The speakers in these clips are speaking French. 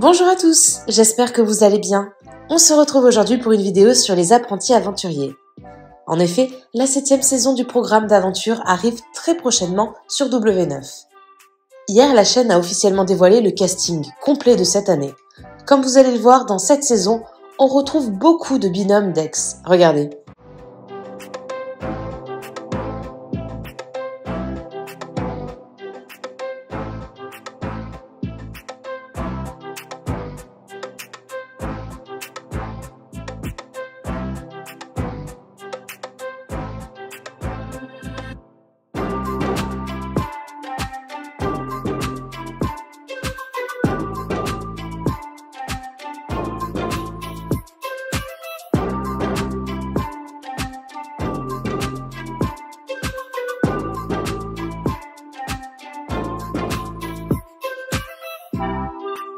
Bonjour à tous, j'espère que vous allez bien. On se retrouve aujourd'hui pour une vidéo sur les apprentis aventuriers. En effet, la septième saison du programme d'aventure arrive très prochainement sur W9. Hier, la chaîne a officiellement dévoilé le casting complet de cette année. Comme vous allez le voir, dans cette saison, on retrouve beaucoup de binômes d'ex. Regardez.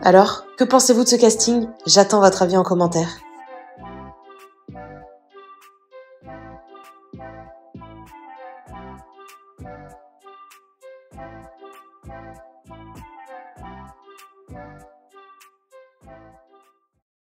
Alors, que pensez-vous de ce casting? J'attends votre avis en commentaire.